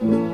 Mm-hmm.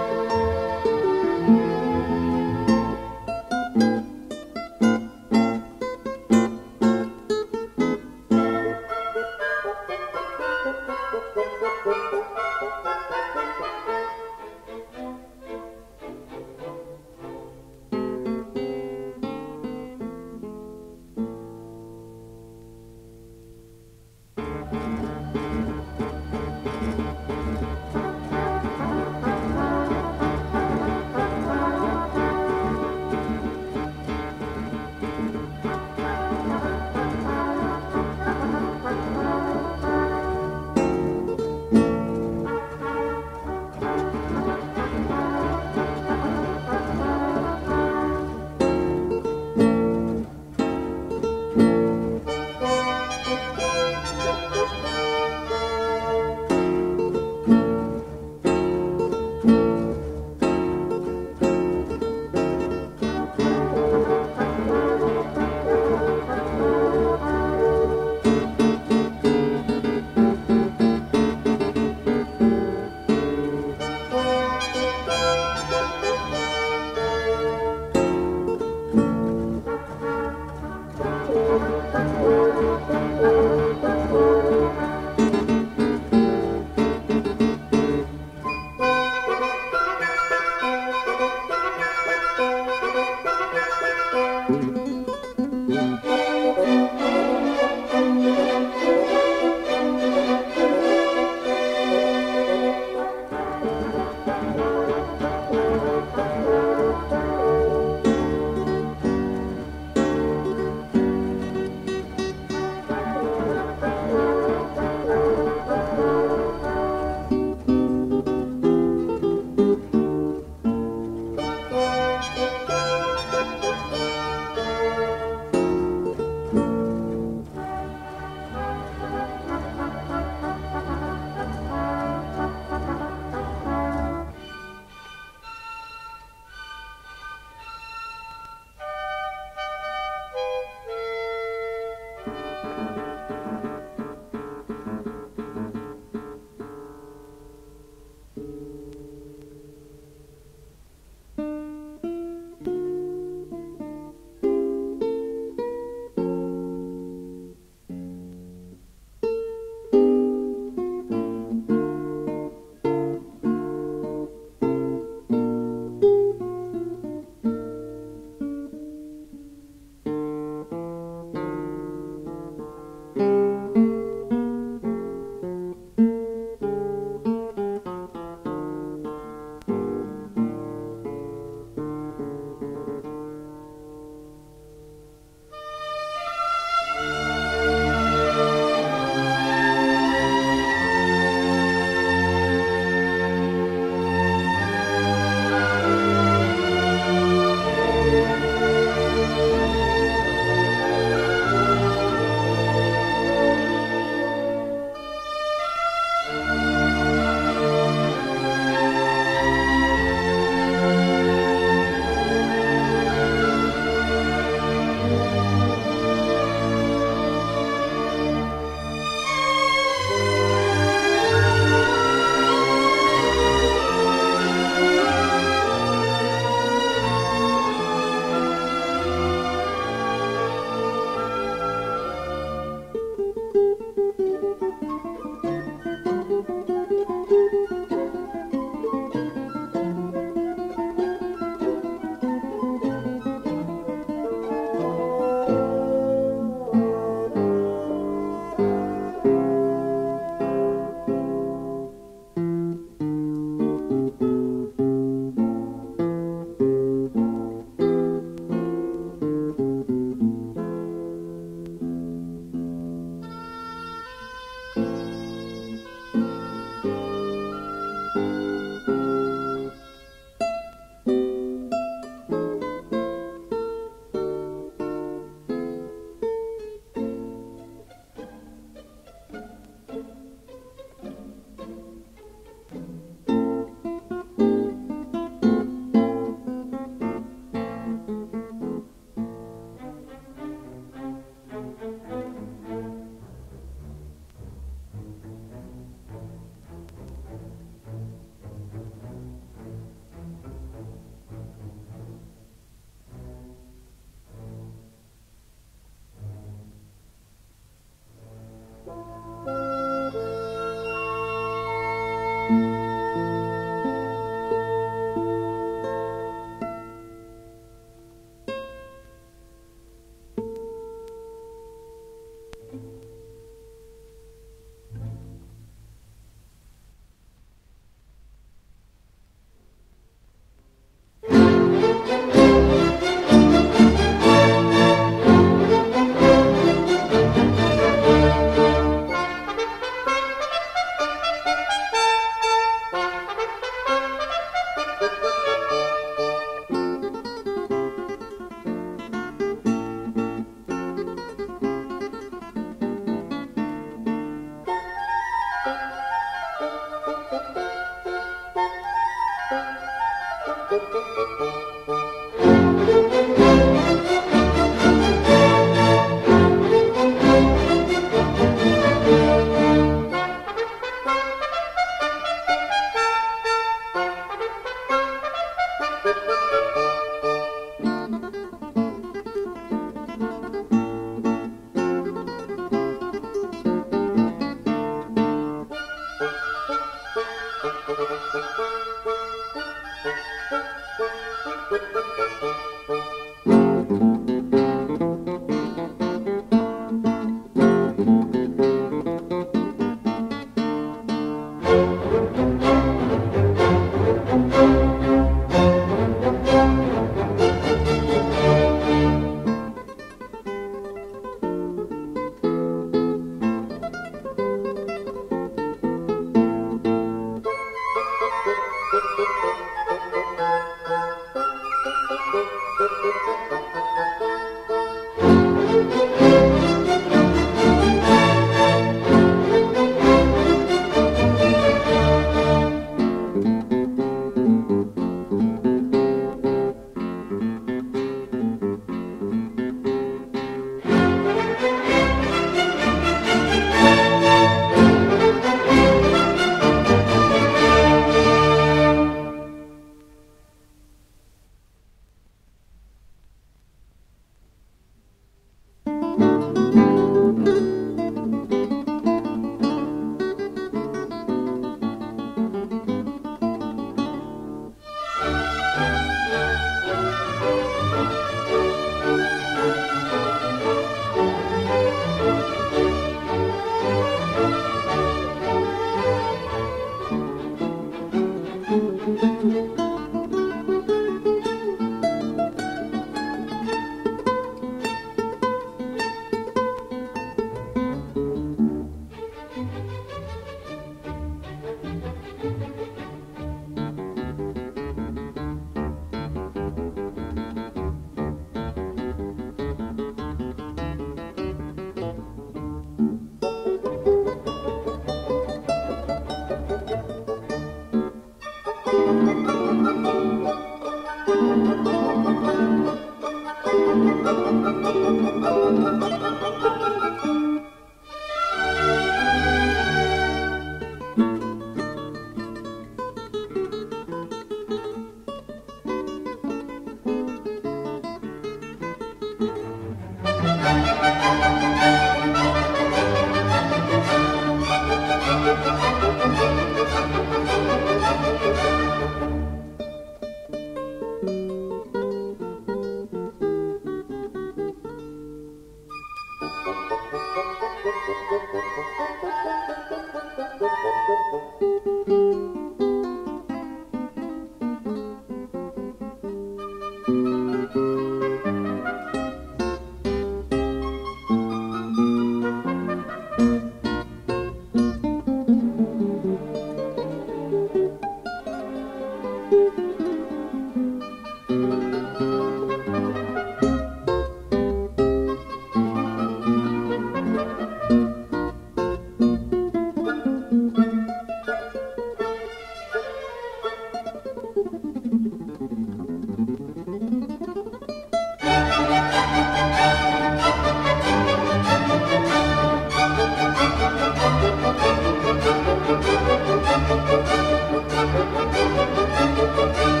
Música